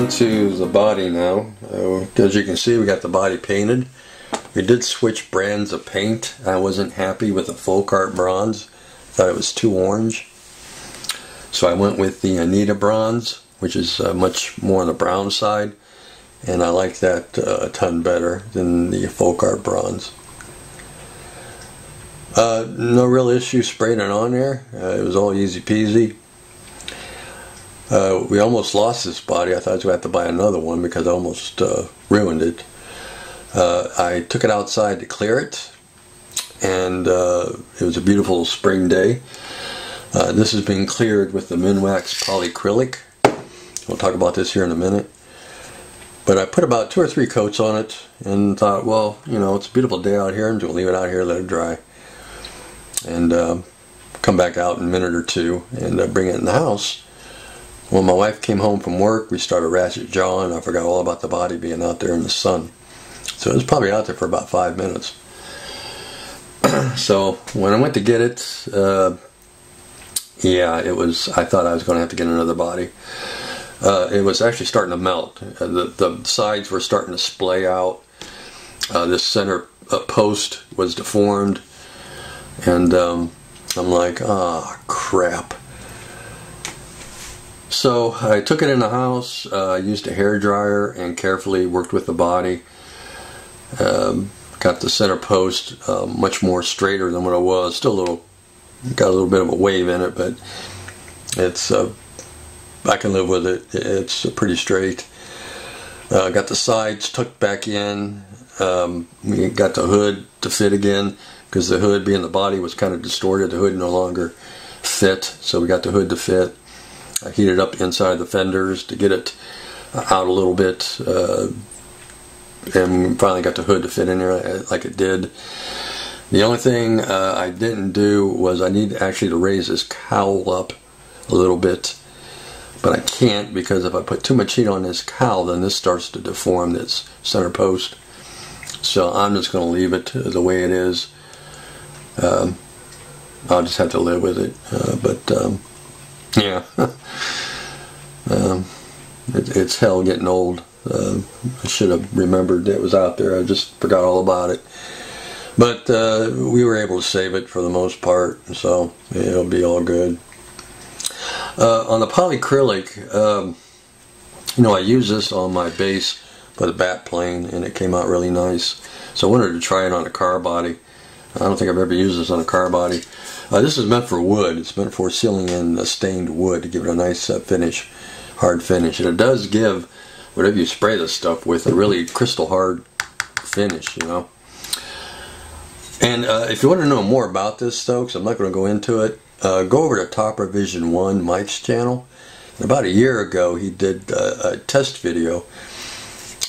On to the body now. Uh, as you can see, we got the body painted. We did switch brands of paint. I wasn't happy with the Folkart bronze. Thought it was too orange. So I went with the Anita bronze, which is uh, much more on the brown side. And I like that uh, a ton better than the Folkart bronze. Uh, no real issue spraying it on there. Uh, it was all easy peasy. Uh, we almost lost this body. I thought I was going to have to buy another one because I almost uh, ruined it. Uh, I took it outside to clear it, and uh, it was a beautiful spring day. Uh, this is being cleared with the Minwax polyacrylic. We'll talk about this here in a minute. But I put about two or three coats on it and thought, well, you know, it's a beautiful day out here. I'm going to leave it out here, let it dry. And uh, come back out in a minute or two and bring it in the house when my wife came home from work, we started ratchet jawing. I forgot all about the body being out there in the sun. So it was probably out there for about five minutes. so when I went to get it, uh, yeah, it was. I thought I was going to have to get another body. Uh, it was actually starting to melt. Uh, the, the sides were starting to splay out. Uh, this center uh, post was deformed, and um, I'm like, ah, oh, crap. So I took it in the house, uh, used a hair dryer, and carefully worked with the body. Um, got the center post uh, much more straighter than what it was. Still a little, got a little bit of a wave in it, but it's uh, I can live with it. It's pretty straight. Uh, got the sides tucked back in. Um, we got the hood to fit again because the hood, being the body, was kind of distorted. The hood no longer fit, so we got the hood to fit. I heated up inside the fenders to get it out a little bit uh, and finally got the hood to fit in there uh, like it did. The only thing uh, I didn't do was I need actually to raise this cowl up a little bit but I can't because if I put too much heat on this cowl then this starts to deform this center post so I'm just going to leave it the way it is um, I'll just have to live with it uh, but um, yeah. um, it, it's hell getting old. Uh, I should have remembered it was out there. I just forgot all about it. But uh, we were able to save it for the most part, so it'll be all good. Uh, on the polyacrylic, um, you know, I use this on my base for the bat plane, and it came out really nice. So I wanted to try it on a car body. I don't think I've ever used this on a car body. Uh, this is meant for wood. It's meant for sealing in stained wood to give it a nice uh, finish, hard finish. And it does give whatever you spray this stuff with a really crystal hard finish, you know. And uh, if you want to know more about this, folks, I'm not going to go into it. Uh, go over to Top Revision 1 Mike's channel. About a year ago, he did uh, a test video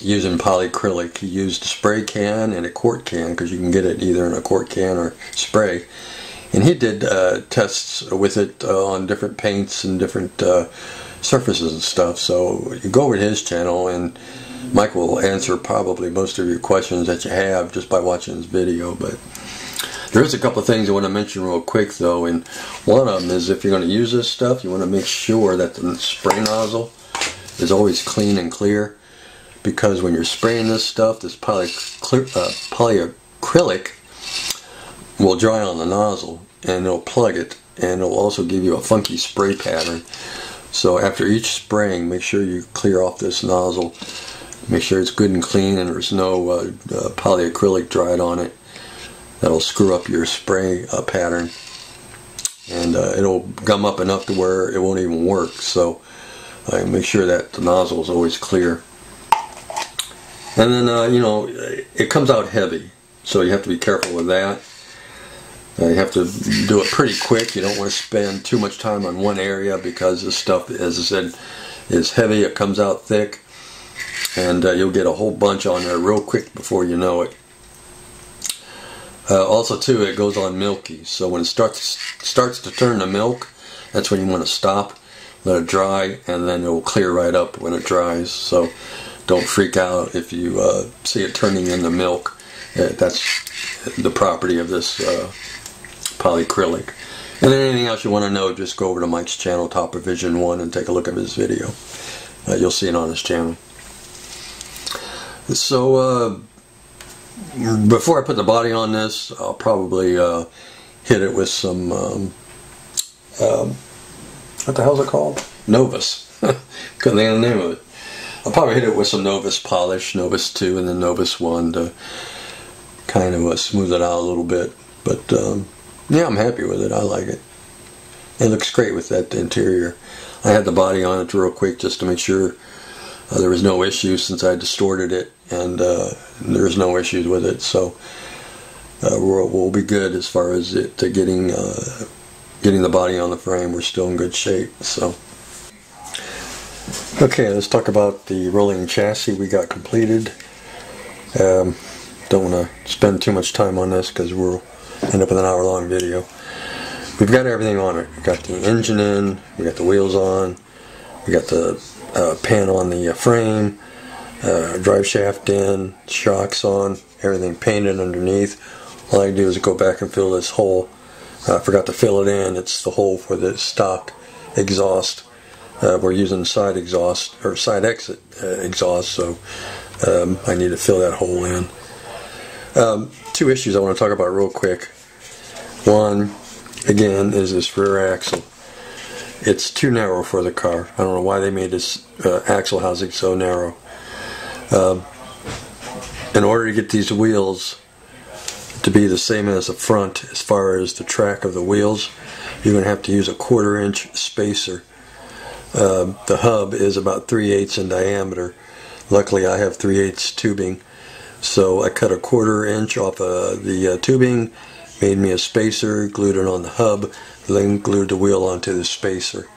using polyacrylic. He used a spray can and a quart can because you can get it either in a quart can or spray and he did uh, tests with it uh, on different paints and different uh, surfaces and stuff. So you go over to his channel and Mike will answer probably most of your questions that you have just by watching his video. But there is a couple of things I want to mention real quick though, and one of them is if you're going to use this stuff, you want to make sure that the spray nozzle is always clean and clear because when you're spraying this stuff, this poly uh, polyacrylic will dry on the nozzle and it'll plug it and it'll also give you a funky spray pattern. So after each spraying, make sure you clear off this nozzle. Make sure it's good and clean and there's no uh, uh, polyacrylic dried on it. That'll screw up your spray uh, pattern. And uh, it'll gum up enough to where it won't even work. So uh, make sure that the nozzle is always clear. And then, uh, you know, it comes out heavy. So you have to be careful with that. Uh, you have to do it pretty quick. You don't want to spend too much time on one area because this stuff, as I said, is heavy. It comes out thick, and uh, you'll get a whole bunch on there real quick before you know it. Uh, also, too, it goes on milky. So when it starts starts to turn to milk, that's when you want to stop, let it dry, and then it will clear right up when it dries. So don't freak out if you uh, see it turning into milk. Uh, that's the property of this uh, polyacrylic. And then anything else you want to know, just go over to Mike's channel, Top Revision 1, and take a look at his video. Uh, you'll see it on his channel. So uh, before I put the body on this, I'll probably uh, hit it with some, um, um, what the hell's it called? Novus. Couldn't think of the name of it. I'll probably hit it with some Novus polish, Novus 2 and then Novus 1 to kind of uh, smooth it out a little bit. But um, yeah, I'm happy with it. I like it. It looks great with that interior. I had the body on it real quick just to make sure uh, there was no issue since I distorted it and uh, there's no issues with it. So uh, we'll, we'll, be good as far as it to getting uh, getting the body on the frame. We're still in good shape. So okay, let's talk about the rolling chassis we got completed. Um, don't want to spend too much time on this because we'll end up with an hour long video. We've got everything on it. We got the engine in, we got the wheels on, we got the uh, on the uh, frame, uh, drive shaft in, shocks on, everything painted underneath. All I do is go back and fill this hole. I forgot to fill it in. It's the hole for the stock exhaust. Uh, we're using side exhaust or side exit uh, exhaust, so um, I need to fill that hole in. Um, two issues I want to talk about real quick. One, again, is this rear axle. It's too narrow for the car. I don't know why they made this uh, axle housing so narrow. Um, in order to get these wheels to be the same as the front as far as the track of the wheels, you're going to have to use a quarter inch spacer. Um, the hub is about 3 eighths in diameter. Luckily I have 3 eighths tubing so I cut a quarter inch off of the uh, tubing, made me a spacer, glued it on the hub, then glued the wheel onto the spacer.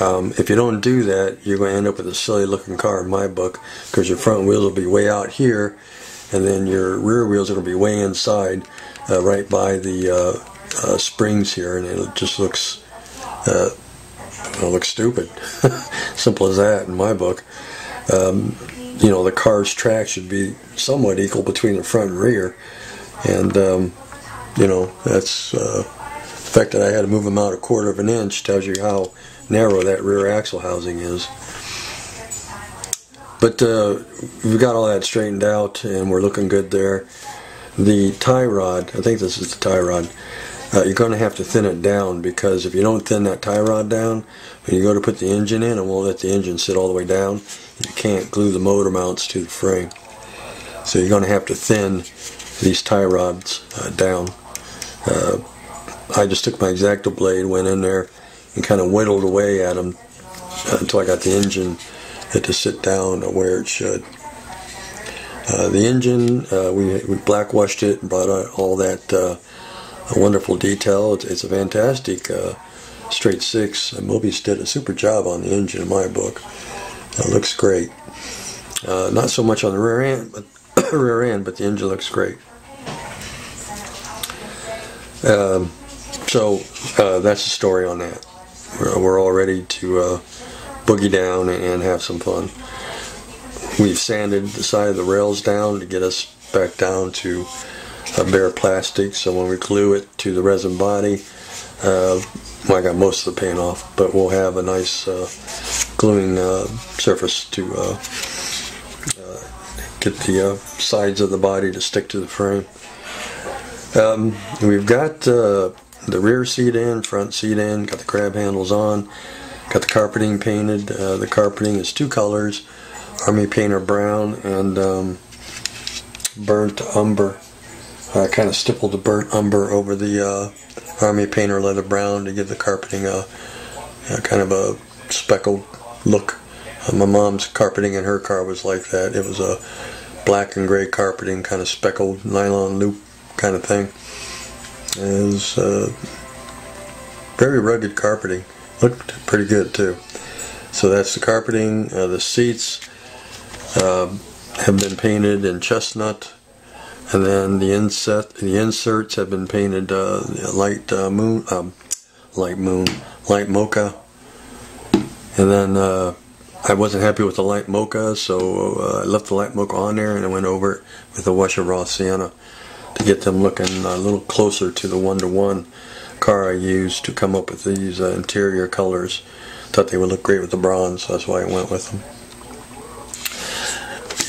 Um, if you don't do that, you're going to end up with a silly looking car in my book because your front wheels will be way out here and then your rear wheels are going to be way inside uh, right by the uh, uh springs here and it just looks uh, it looks stupid. Simple as that in my book. Um, you know the car's track should be somewhat equal between the front and rear and um, you know that's uh, the fact that I had to move them out a quarter of an inch tells you how narrow that rear axle housing is but uh, we've got all that straightened out and we're looking good there the tie rod I think this is the tie rod uh, you're going to have to thin it down because if you don't thin that tie rod down when you go to put the engine in and won't let the engine sit all the way down you can't glue the motor mounts to the frame. So you're going to have to thin these tie rods uh, down. Uh, I just took my X-Acto blade, went in there, and kind of whittled away at them uh, until I got the engine to sit down where it should. Uh, the engine, uh, we, we black washed it and brought out all that uh, wonderful detail. It's, it's a fantastic straight six. Moebius did a super job on the engine in my book. It looks great. Uh, not so much on the rear end, but rear end, but the engine looks great. Um, so uh, that's the story on that. We're, we're all ready to uh, boogie down and have some fun. We've sanded the side of the rails down to get us back down to bare plastic. So when we glue it to the resin body, uh, well, I got most of the paint off, but we'll have a nice uh, gluing uh, surface to uh, uh, get the uh, sides of the body to stick to the frame. Um, we've got the rear seat in, front seat in, got the crab handles on, got the carpeting painted. the carpeting is two colors, Army Painter Brown and um, Burnt Umber. I kind of stippled the burnt umber over the Army Painter Leather Brown to give the carpeting a, a kind of a speckled look. Uh, my mom's carpeting in her car was like that. It was a black and gray carpeting, kind of speckled nylon loop kind of thing. It was uh, very rugged carpeting. Looked pretty good too. So that's the carpeting. Uh, the seats uh, have been painted in chestnut and then the inset the inserts have been painted uh, light uh, moon um, light moon light mocha and then uh, I wasn't happy with the light mocha so uh, I left the light mocha on there and I went over it with wash of Raw Sienna to get them looking a little closer to the one-to-one -one car I used to come up with these uh, interior colors thought they would look great with the bronze, so that's why I went with them.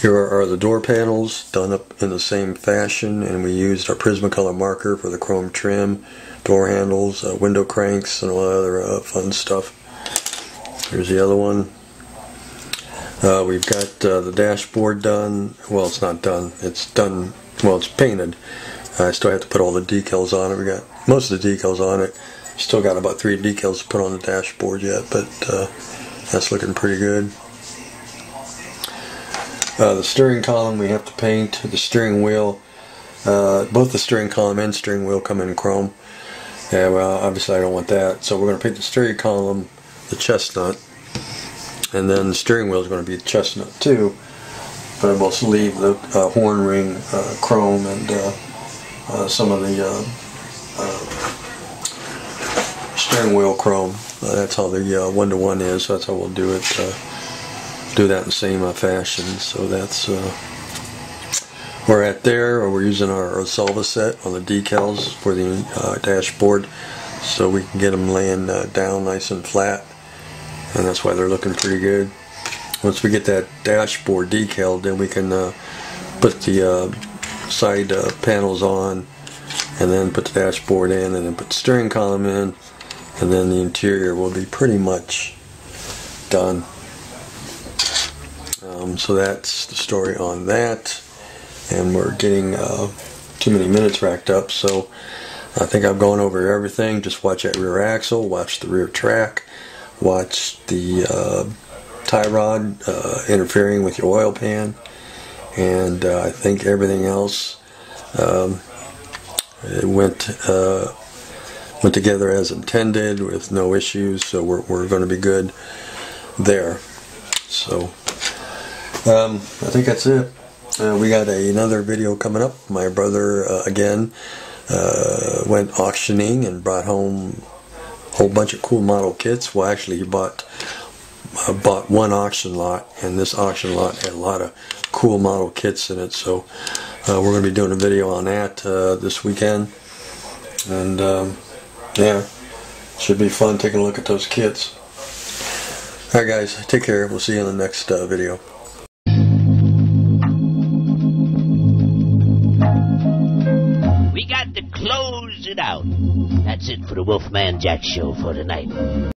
Here are the door panels done up in the same fashion and we used our Prismacolor marker for the chrome trim, door handles, uh, window cranks and all other uh, fun stuff. Here's the other one. Uh, we've got uh, the dashboard done. Well, it's not done. It's done. Well, it's painted. I still have to put all the decals on it. We got most of the decals on it. Still got about three decals to put on the dashboard yet, but uh, that's looking pretty good. Uh, the steering column we have to paint. The steering wheel, uh, both the steering column and steering wheel come in chrome. Yeah, well, obviously I don't want that. So we're going to paint the steering column the chestnut. And then the steering wheel is going to be chestnut too. But I will also leave the uh, horn ring uh, chrome and uh, some of the steering wheel chrome. that's how the one-to-one -one is. So that's how we'll do it do that in the same uh, fashion. So that's uh, we're at there, we're using our Solvaset on the decals for the uh, dashboard, so we can get them laying uh, down nice and flat, and that's why they're looking pretty good. Once we get that dashboard decal, then we can uh, put the uh, side panels on, and then put the dashboard in, and then put the steering column in, and then the interior will be pretty much done. Um, so that's the story on that. And we're getting uh, too many minutes racked up, so I think I've gone over everything. Just watch that rear axle, watch the rear track, watch the uh, tie rod uh, interfering with your oil pan, and uh, I think everything else um, it went uh, went together as intended with no issues. So we're we're going to be good there. So. Um, I think that's it. Uh, we got a, another video coming up. My brother, uh, again, uh, went auctioning and brought home a whole bunch of cool model kits. Well, actually, he bought uh, bought one auction lot, and this auction lot had a lot of cool model kits in it. So uh, we're going to be doing a video on that uh, this weekend. And um, yeah, should be fun taking a look at those kits. Alright guys, take care. We'll see you in the next video. For the Wolfman Jack Show for tonight.